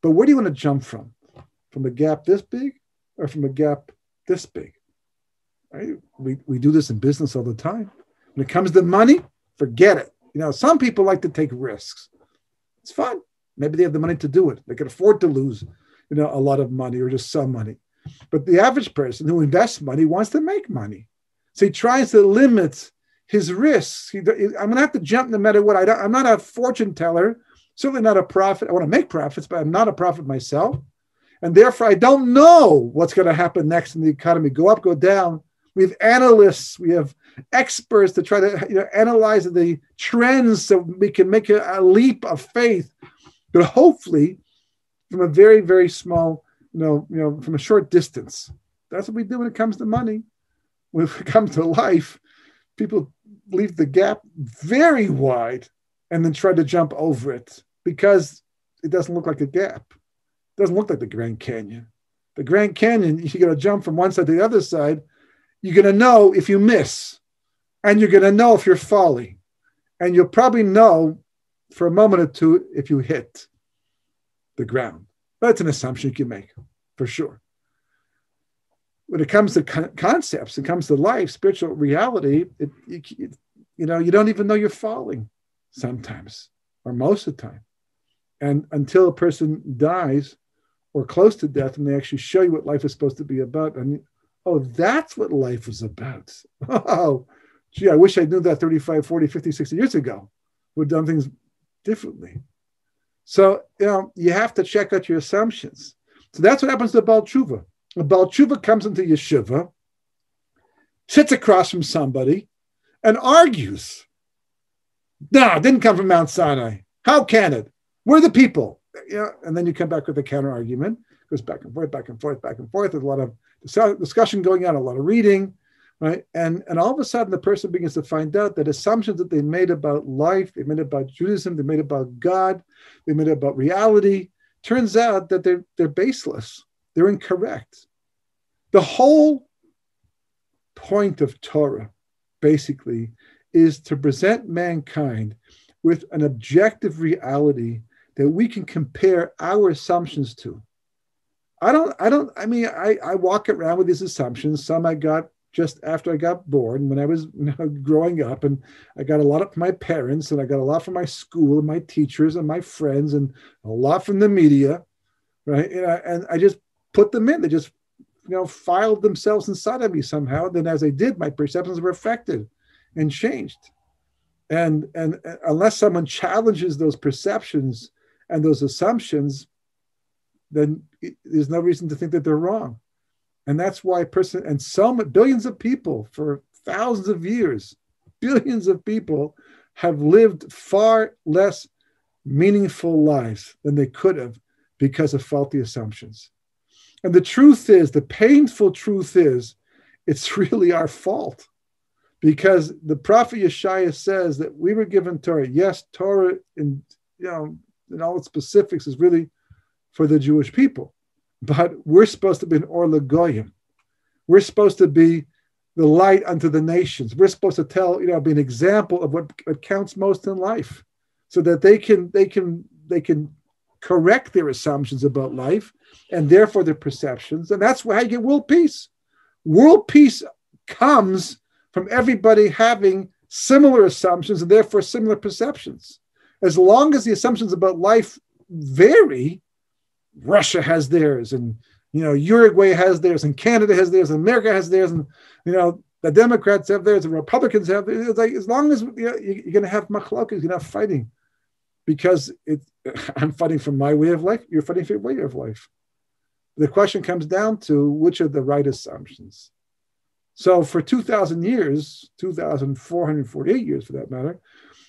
But where do you want to jump from? From a gap this big or from a gap this big? We, we do this in business all the time. When it comes to money, forget it. You know, some people like to take risks. It's fun. Maybe they have the money to do it. They can afford to lose, you know, a lot of money or just some money. But the average person who invests money wants to make money. So he tries to limit his risks. He, I'm going to have to jump no matter what. I don't, I'm not a fortune teller, certainly not a prophet. I want to make profits, but I'm not a prophet myself. And therefore, I don't know what's going to happen next in the economy go up, go down. We have analysts, we have experts to try to you know, analyze the trends so we can make a, a leap of faith. But hopefully, from a very, very small, you know, you know, from a short distance. That's what we do when it comes to money. When it comes to life, people leave the gap very wide and then try to jump over it because it doesn't look like a gap. It doesn't look like the Grand Canyon. The Grand Canyon, you got to jump from one side to the other side you're going to know if you miss, and you're going to know if you're falling, and you'll probably know for a moment or two if you hit the ground. That's an assumption you can make for sure. When it comes to con- concepts, it comes to life, spiritual reality, it, it, you know, you don't even know you're falling sometimes or most of the time. And until a person dies or close to death, and they actually show you what life is supposed to be about, and Oh, that's what life was about. [laughs] Oh, gee, I wish I knew that 35, 40, 50, 60 years ago. Have done things differently. So, you know, you have to check out your assumptions. So that's what happens to Baal Tshuva. A Baal Tshuva comes into yeshiva, sits across from somebody, and argues. No, it didn't come from Mount Sinai. How can it? We're the people. Know, and then you come back with a counter argument. Goes back and forth, back and forth, back and forth. There's a lot of discussion going on, a lot of reading, right? And and all of a sudden, the person begins to find out that assumptions that they made about life, they made about Judaism, they made about God, they made about reality, turns out that they're they're baseless. They're incorrect. The whole point of Torah, basically, is to present mankind with an objective reality that we can compare our assumptions to. I don't, I don't, I mean, I, I walk around with these assumptions. Some I got just after I got born when I was [laughs] growing up, and I got a lot from my parents, and I got a lot from my school and my teachers and my friends, and a lot from the media, right? And I, and I just put them in. They just, you know, filed themselves inside of me somehow. Then, as I did, my perceptions were affected and changed. And and unless someone challenges those perceptions and those assumptions, then there's no reason to think that they're wrong. And that's why person and some billions of people for thousands of years, billions of people have lived far less meaningful lives than they could have because of faulty assumptions. And the truth is, the painful truth is, it's [laughs] really our fault. Because the prophet Yeshaya says that we were given Torah. Yes, Torah in you know in all its specifics is really for the Jewish people. But we're supposed to be an Or Goyim. We're supposed to be the light unto the nations. We're supposed to tell, you know, be an example of what, what counts most in life, so that they can they can they can correct their assumptions about life and therefore their perceptions. And that's why you get world peace. World peace comes from everybody having similar assumptions and therefore similar perceptions. As long as the assumptions about life vary, Russia has theirs, and you know Uruguay has theirs, and Canada has theirs, and America has theirs, and you know the Democrats have theirs, and Republicans have theirs. It's like as long as you know, you're going to have machlokas, you're going to have fighting, because it. [laughs] I'm fighting for my way of life. You're fighting for your way of life. The question comes down to which are the right assumptions. So for 2,000 years, 2,448 years for that matter,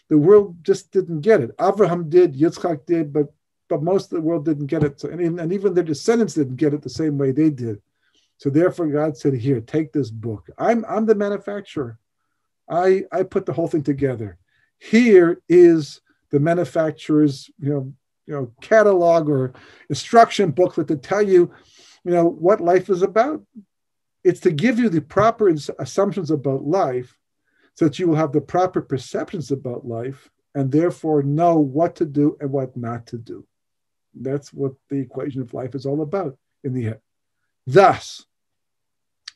the world just didn't get it. Abraham did, Yitzchak did, but but most of the world didn't get it. So, and, and even their descendants didn't get it the same way they did. So therefore, God said, "Here, take this book. I'm I'm the manufacturer. I I put the whole thing together. Here is the manufacturer's you know you know catalog or instruction booklet to tell you you know what life is about. It's to give you the proper assumptions about life, so that you will have the proper perceptions about life, and therefore know what to do and what not to do. That's what the equation of life is all about in the end. Thus,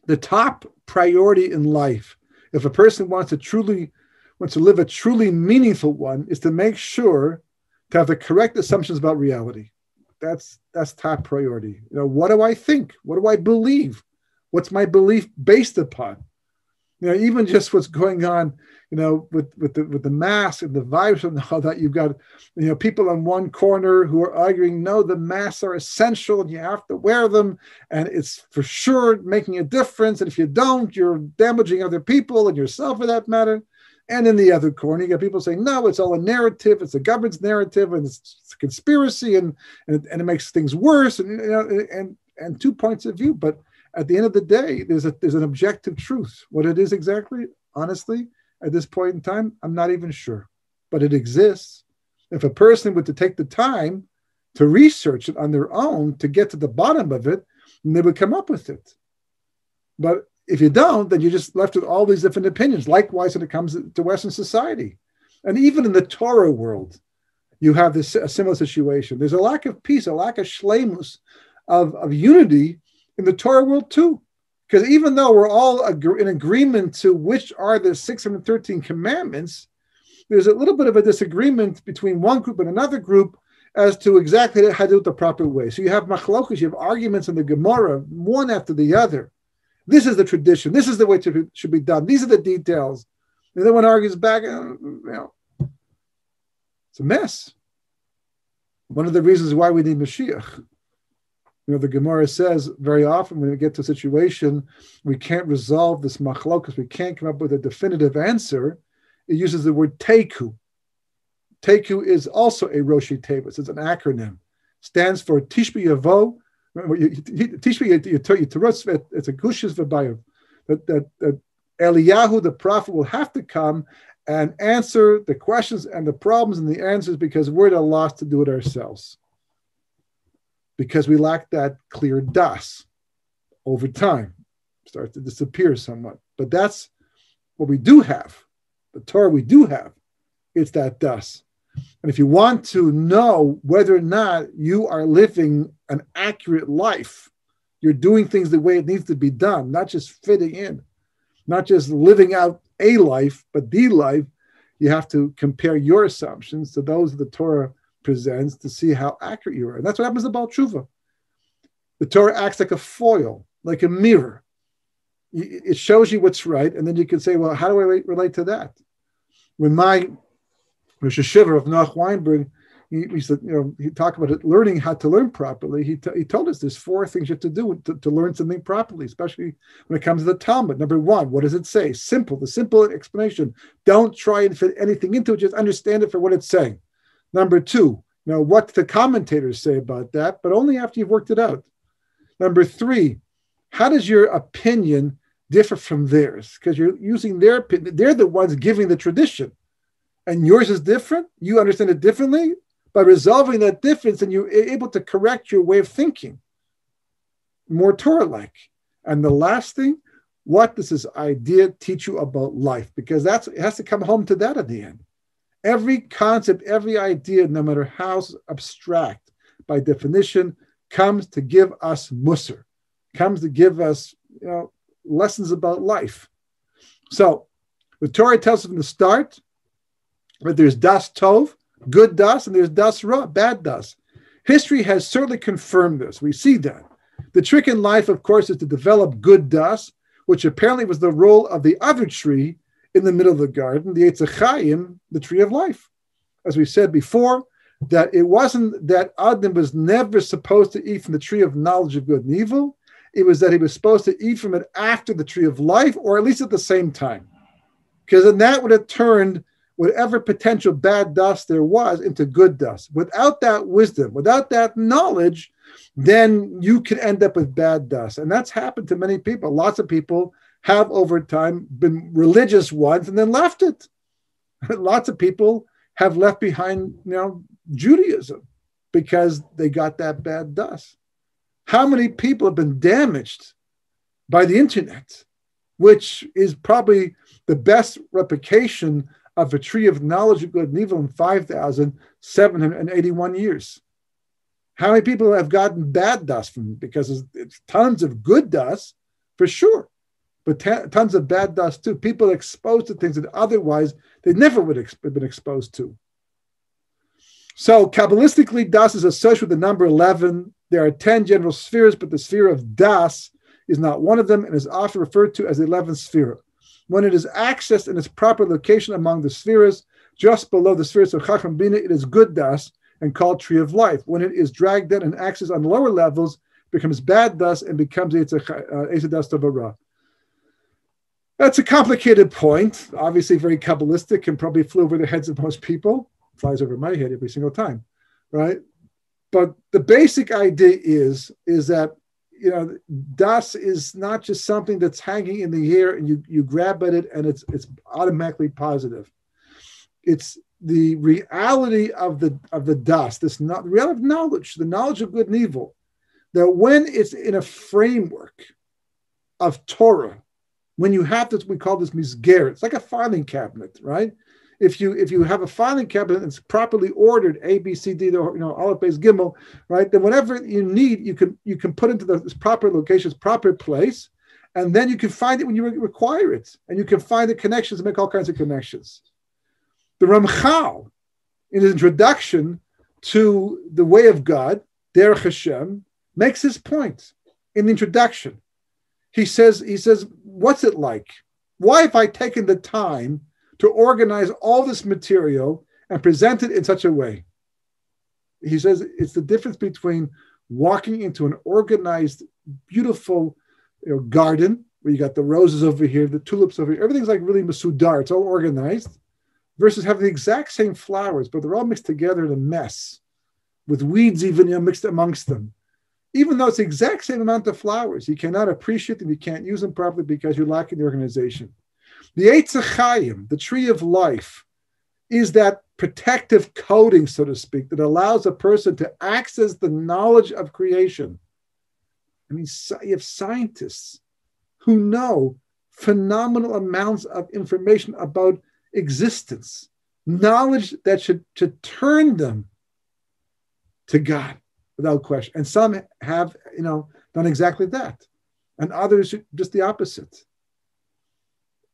the top priority in life, if a person wants to truly wants to live a truly meaningful one, is to make sure to have the correct assumptions about reality. That's that's top priority. You know, what do I think? What do I believe? What's my belief based upon? You know, even just what's going on you know, with with the with the mask and the virus and all that, you've got you know people on one corner who are arguing, no, the masks are essential and you have to wear them, and it's for sure making a difference. And if you don't, you're damaging other people and yourself for that matter. And in the other corner, you got people saying, no, it's all a narrative, it's a government's narrative, and it's, it's a conspiracy, and, and it, and it makes things worse, and you know, and and two points of view. But at the end of the day, there's a there's an objective truth. What it is exactly, honestly, at this point in time? I'm not even sure, but it exists. If a person were to take the time to research it on their own to get to the bottom of it, they would come up with it. But if you don't, then you're just left with all these different opinions. Likewise, when it comes to Western society, and even in the Torah world, you have this a similar situation. There's a lack of peace, a lack of shlemus, of, of unity in the Torah world too. Because even though we're all in agreement to which are the 613 commandments, there's a little bit of a disagreement between one group and another group as to exactly how to do it the proper way. So you have machlokas, you have arguments in the Gemara, one after the other. This is the tradition. This is the way it should be done. These are the details. And then one argues back, uh, you know, it's a mess. One of the reasons why we need Mashiach you know, the Gemara says very often when we get to a situation we can't resolve this machlokas, we can't come up with a definitive answer. It uses the word teku. Teku is also a Roshei Teivos. It's an acronym. Stands for Tishbi Yavo. Tishbi Yitarutz. It's a Gushis Vabayev. That, that, that Eliyahu, the prophet, will have to come and answer the questions and the problems and the answers because we're at a loss to do it ourselves because we lack that clear das over time. Starts to disappear somewhat. But that's what we do have. The torah we do have it's that das. And if you want to know whether or not you are living an accurate life you're doing things the way it needs to be done not just fitting in not just living out a life but the life you have to compare your assumptions to those of the torah presents to see how accurate you are. And that's what happens to Baal Tshuva. The Torah acts like a foil, like a mirror. It shows you what's right, and then you can say, well, how do I relate to that? When my Rosh Yeshiva of Noach Weinberg, he, he, said, you know, he talked about it, learning how to learn properly. He, t- he told us there's four things you have to do to, to learn something properly, especially when it comes to the Talmud. Number one, what does it say? Simple, the simple explanation. Don't try and fit anything into it, just understand it for what it's saying. Number two, now what the commentators say about that, but only after you've worked it out. Number three, how does your opinion differ from theirs? Because you're using their opinion, they're the ones giving the tradition. And yours is different. You understand it differently. By resolving that difference, and you're able to correct your way of thinking more Torah like. And the last thing, what does this idea teach you about life? Because that's it has to come home to that at the end. Every concept, every idea, no matter how abstract, by definition, comes to give us mussar, comes to give us you know, lessons about life. So the Torah tells us from the start that there's das tov, good das, and there's das ra, bad das. History has certainly confirmed this. We see that. The trick in life, of course, is to develop good das, which apparently was the role of the other tree in the middle of the garden, the Chaim, the tree of life. As we said before, that it wasn't that Adam was never supposed to eat from the tree of knowledge of good and evil. It was that he was supposed to eat from it after the tree of life, or at least at the same time. Because then that would have turned whatever potential bad das there was into good das. Without that wisdom, without that knowledge, then you could end up with bad das. And that's happened to many people. Lots of people have over time been religious ones and then left it. [laughs] Lots of people have left behind, you know, Judaism because they got that bad das. How many people have been damaged by the internet, which is probably the best replication of a tree of knowledge of good and evil in 5,781 years? How many people have gotten bad das from? Because it's tons of good das for sure, but t- tons of bad das too. People exposed to things that otherwise they never would have been exposed to. So Kabbalistically, Das is associated with the number 11. There are 10 general spheres, but the sphere of Das is not one of them and is often referred to as the 11th sphere. When it is accessed in its proper location among the spheres, just below the spheres of Chacham Bina, it is good Das and called Tree of Life. When it is dragged down and accessed on lower levels, becomes bad das and becomes Eitz uh, Das Tavara. That's a complicated point, obviously very Kabbalistic and probably flew over the heads of most people flies over my head every single time, right? But the basic idea is is that you know das is not just something that's hanging in the air and you you grab at it and it's it's automatically positive. It's the reality of the of the das, this not the reality of knowledge, the knowledge of good and evil, that when it's in a framework of Torah, when you have this, we call this misger, it's like a filing cabinet, right? if you if you have a filing cabinet that's properly ordered A B C D you know Aleph Beis Gimel right? Then whatever you need you can you can put into the proper locations proper place and then you can find it when you require it. And you can find the connections and make all kinds of connections. The Ramchal in his introduction to the way of God Derech Hashem makes his point in the introduction. He says he says what's it like why have I taken the time to organize all this material and present it in such a way. He says it's the difference between walking into an organized, beautiful you know, garden where you got the roses over here, the tulips over here, everything's like really mesudar, it's all organized, versus having the exact same flowers, but they're all mixed together in a mess with weeds even you know, mixed amongst them. Even though it's the exact same amount of flowers, you cannot appreciate them, you can't use them properly because you're lacking the organization. The Eitz Chaim, the tree of life, is that protective coating, so to speak, that allows a person to access the knowledge of creation. I mean, you have scientists who know phenomenal amounts of information about existence, knowledge that should, should turn them to God without question. And some have, you know, done exactly that, and others just the opposite.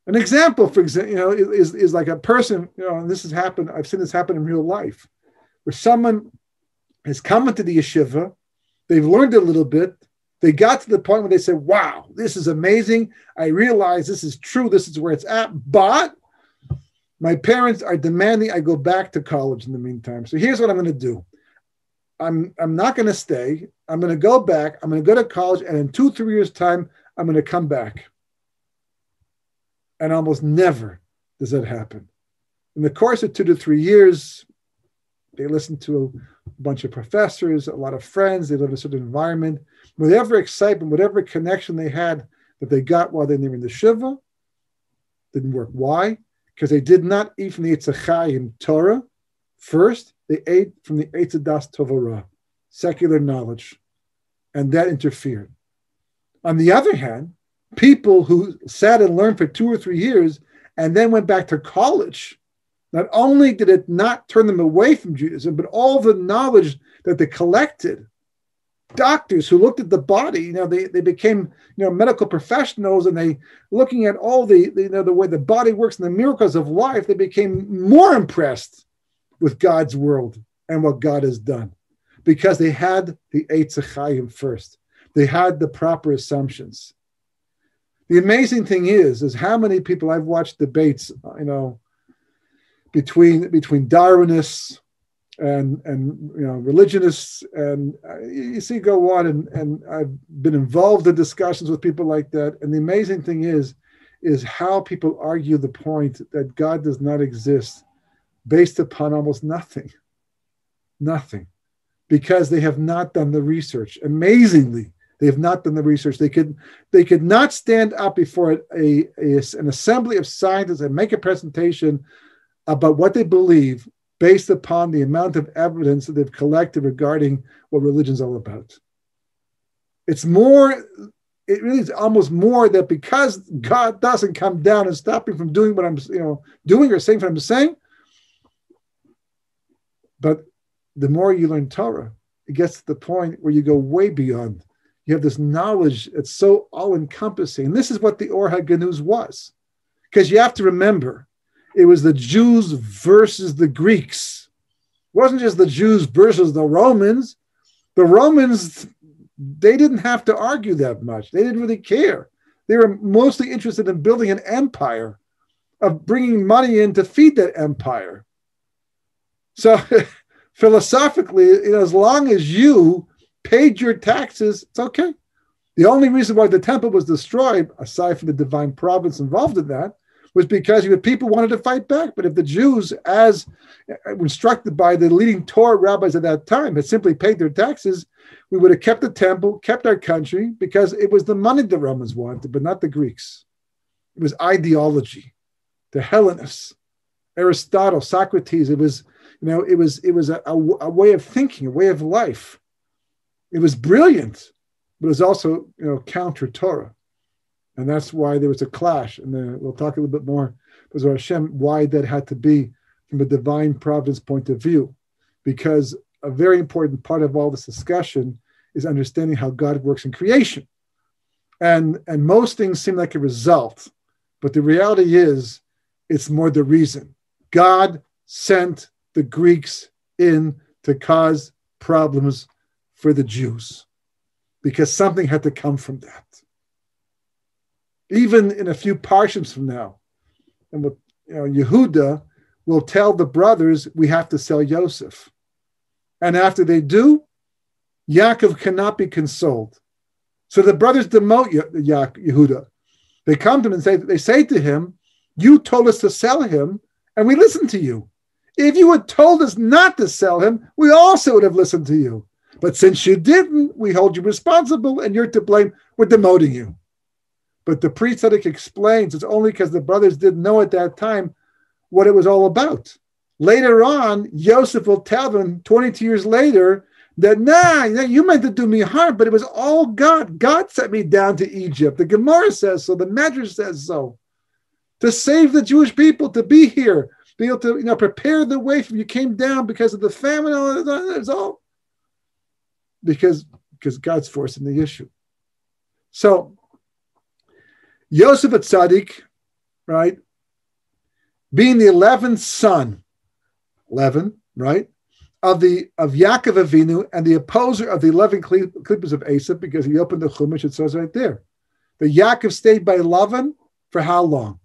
An example, for example, you know, is, is like a person, you know, and this has happened, I've seen this happen in real life, where someone has come into the yeshiva, they've learned a little bit, they got to the point where they said, wow, this is amazing. I realize this is true, this is where it's at, but my parents are demanding I go back to college in the meantime. So here's what I'm going to do. I'm I'm not going to stay. I'm going to go back. I'm going to go to college, and in two three years time, I'm going to come back and almost never does that happen. In the course of two to three years, They listen to a bunch of professors, a lot of friends. They live in a certain environment. Whatever excitement, whatever connection they had that they got while they were in the yeshiva, didn't work. Why? Because they did not eat from the Eitz HaChayim Torah first. They ate from the Eitzadas Tovara, secular knowledge, and that interfered. On the other hand, people who sat and learned for two or three years and then went back to college, not only did it not turn them away from Judaism, but all the knowledge that they collected, doctors who looked at the body, you know, they, they became, you know, medical professionals and they looking at all the, the you know, the way the body works and the miracles of life, they became more impressed with God's world and what God has done because they had the Eitz HaChayim first. They had the proper assumptions. The amazing thing is, is how many people I've watched debates, you know, between between Darwinists and and you know religionists, and uh, you see go on, and and I've been involved in discussions with people like that. And the amazing thing is, is how people argue the point that God does not exist based upon almost nothing, nothing, because they have not done the research. Amazingly, they have not done the research. They could they could not stand up before a, a, an assembly of scientists and make a presentation about what they believe based upon the amount of evidence that they've collected regarding what religion's all about. It's more, it really is almost more that because God doesn't come down and stop me from doing what I'm, you know, doing or saying what I'm saying. But the more you learn Torah, it gets to the point where you go way beyond you have this knowledge that's so all encompassing. And this is what the Or HaGanuz was. Because you have to remember, it was the Jews versus the Greeks. It wasn't just the Jews versus the Romans. The Romans, they didn't have to argue that much. They didn't really care. They were mostly interested in building an empire, of bringing money in to feed that empire. So [laughs] philosophically, you know, as long as you paid your taxes, it's okay. The only reason why the temple was destroyed, aside from the divine providence involved in that, was because you people wanted to fight back. But if the Jews, as instructed by the leading Torah rabbis at that time, had simply paid their taxes, we would have kept the temple, kept our country, because it was the money the Romans wanted, but not the Greeks. It was ideology, the Hellenists, Aristotle, Socrates. It was, you know, it was it was a, a, a way of thinking, a way of life. It was brilliant, but it was also you know counter Torah, and that's why there was a clash. And we'll talk a little bit more because Hashem why that had to be from a divine providence point of view, because a very important part of all this discussion is understanding how God works in creation, and and most things seem like a result, but the reality is it's more the reason. God sent the Greeks in to cause problems for the Jews because something had to come from that. Even in a few parshims from now, and what you know, Yehuda will tell the brothers, we have to sell Yosef. And after they do, Yaakov cannot be consoled. So the brothers demote Yehuda. They come to him and say, they say to him, You told us to sell him, and we listened to you. If you had told us not to sell him, we also would have listened to you. But since you didn't, we hold you responsible and you're to blame. We're demoting you. But the Pri Tzaddik explains it's only because the brothers didn't know at that time what it was all about. Later on, Yosef will tell them 22 years later that, nah, you meant to do me harm, but it was all God. God sent me down to Egypt. The Gemara says so, the Medrash says so. To save the Jewish people, to be here, be able to you know prepare the way for you came down because of the famine. It's all because because God's forcing the issue. So Yosef HaTzaddik, right, being the eleventh son, eleven, right, of the of Yaakov Avinu and the opposer of the eleven klipos of Esav, because he opened the Chumash, it says right there. The Yaakov stayed by Lavan for how long?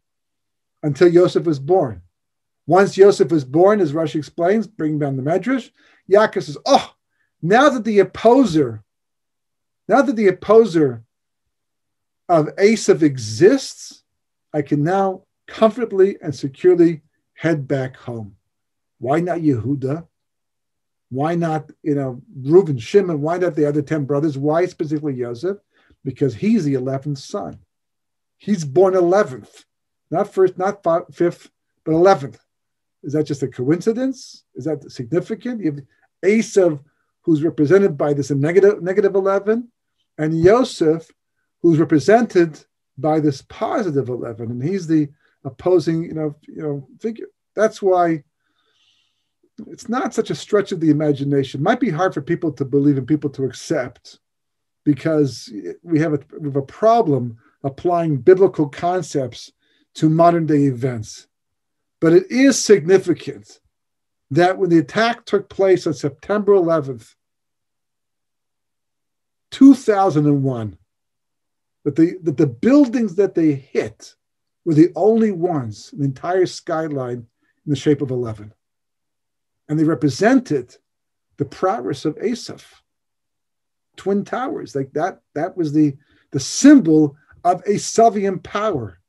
Until Yosef was born. Once Yosef was born, as Rashi explains, bringing down the Medrash, Yaakov says, "Oh, now that the opposer, now that the opposer of Esav exists, I can now comfortably and securely head back home. Why not Yehuda? Why not, you know, Reuben, Shimon? Why not the other 10 brothers? Why specifically Joseph? Because he's the 11th son. He's born 11th, not first, not fifth, but 11th. Is that just a coincidence? Is that significant? You have Esav, who's represented by this negative, negative 11, and Yosef, who's represented by this positive 11 and he's the opposing you know you know figure that's why it's not such a stretch of the imagination it might be hard for people to believe and people to accept because we have a, we have a problem applying biblical concepts to modern day events but it is significant that when the attack took place on September 11th 2001 that the that the buildings that they hit were the only ones in the entire skyline in the shape of 11 and they represented the prowess of Esav twin towers like that that was the the symbol of Esavian power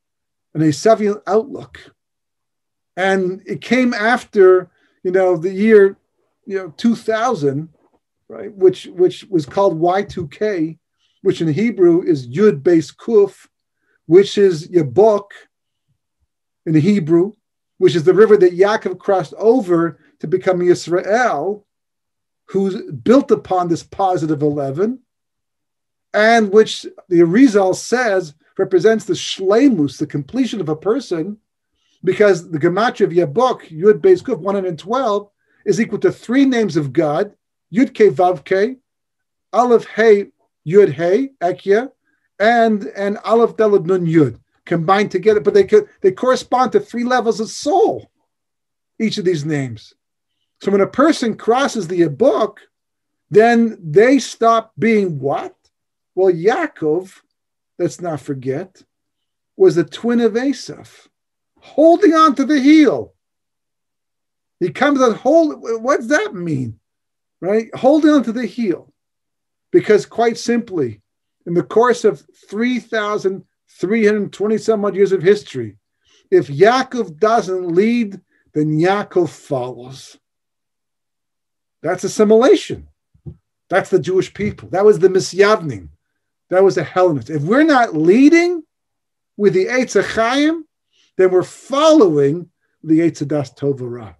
an Esavian outlook and it came after you know the year you know 2000 right which which was called Y2K which in Hebrew is Yud Beis Kuf, which is Yabok in Hebrew, which is the river that Yaakov crossed over to become Israel, who's built upon this positive 11, and which the Arizal says represents the shlemus, the completion of a person, because the gematria of Yabok, Yud Beis Kuf 112, is equal to three names of God, Yud Ke Vav Ke, Aleph Hey Yud Hey, Ekya, and and Aleph Dalet Nun Yud combined together, but they could they correspond to three levels of soul, each of these names. So when a person crosses the book, then they stop being what? Well, Yaakov, let's not forget, was the twin of Esav, holding on to the heel. He comes and hold. What does that mean? Right? Holding on to the heel. Because quite simply, in the course of 3,320 some odd years of history, if Yaakov doesn't lead, then Yaakov follows. That's assimilation. That's the Jewish people. That was the Misyavnim. That was the Hellenists. If we're not leading with the Eitz Chaim, then we're following the Eitz Das Tovara.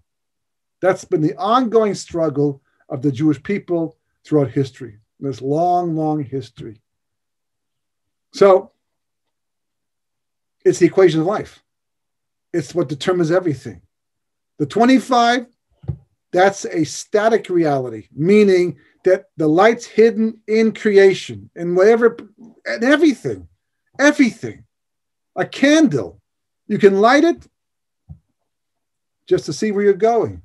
That's been the ongoing struggle of the Jewish people throughout history this long, long history. So it's the equation of life. It's what determines everything. The 25, that's a static reality, meaning that the light's hidden in creation and whatever and everything, everything. A candle, you can light it just to see where you're going,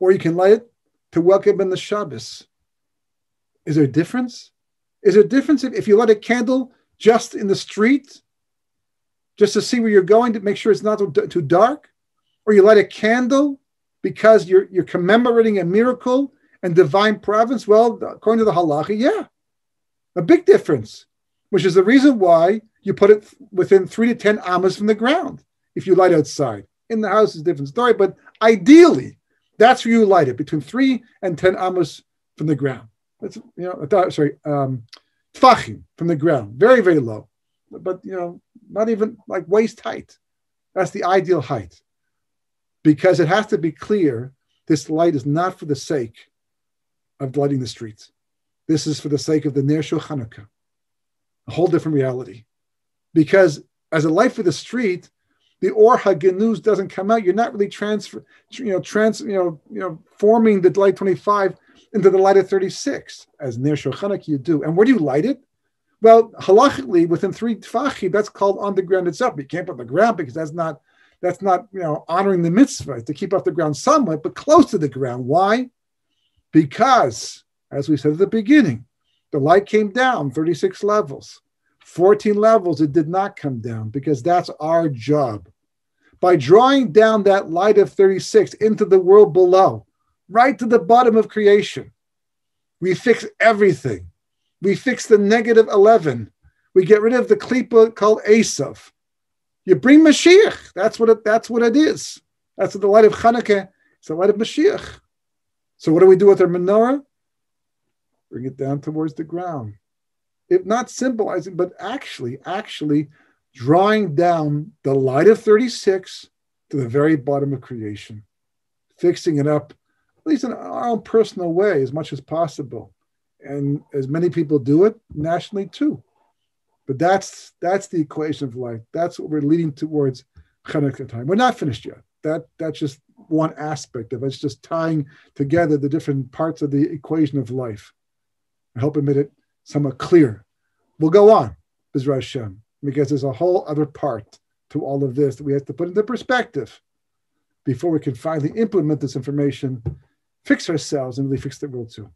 or you can light it to welcome in the Shabbos. Is there a difference? Is there a difference if, if you light a candle just in the street, just to see where you're going to make sure it's not too, dark? Or you light a candle because you're, you're commemorating a miracle and divine providence? Well, according to the halacha, yeah, a big difference, which is the reason why you put it within three to 10 amas from the ground if you light outside. In the house is different story, but ideally, that's where you light it between three and 10 amas from the ground. That's, you know, sorry, um, tfachim from the ground, very very low, but you know, not even like waist height. That's the ideal height, because it has to be clear. This light is not for the sake of lighting the streets. This is for the sake of the Ner Hanukkah, a whole different reality. Because as a light for the street, the Or HaGanuz doesn't come out. You're not really transfer, you know, trans, you know, you know, forming the light 25 into the light of 36, as Ner Shulchanach you do. And where do you light it? Well, halachically, within three tfachim, that's called on the ground itself. You can't put the ground because that's not that's not you know honoring the mitzvah to keep off the ground somewhat, but close to the ground. Why? Because, as we said at the beginning, the light came down 36 levels. 14 levels, it did not come down because that's our job. By drawing down that light of 36 into the world below, right to the bottom of creation. We fix everything. We fix the negative 11. We get rid of the klipa called Esav. You bring Mashiach. That's what it, that's what it is. That's what the light of Hanukkah. It's the light of Mashiach. So what do we do with our menorah? Bring it down towards the ground. If not symbolizing, but actually, actually drawing down the light of 36 to the very bottom of creation, fixing it up, at least in our own personal way, as much as possible. And as many people do it nationally too. But that's that's the equation of life. That's what we're leading towards Hanukkah time. We're not finished yet. That that's just one aspect of it. It's just tying together the different parts of the equation of life. I hope I made it somewhat clear. We'll go on, Bezrat Hashem, because there's a whole other part to all of this that we have to put into perspective before we can finally implement this information, fix ourselves, and really fix the world too.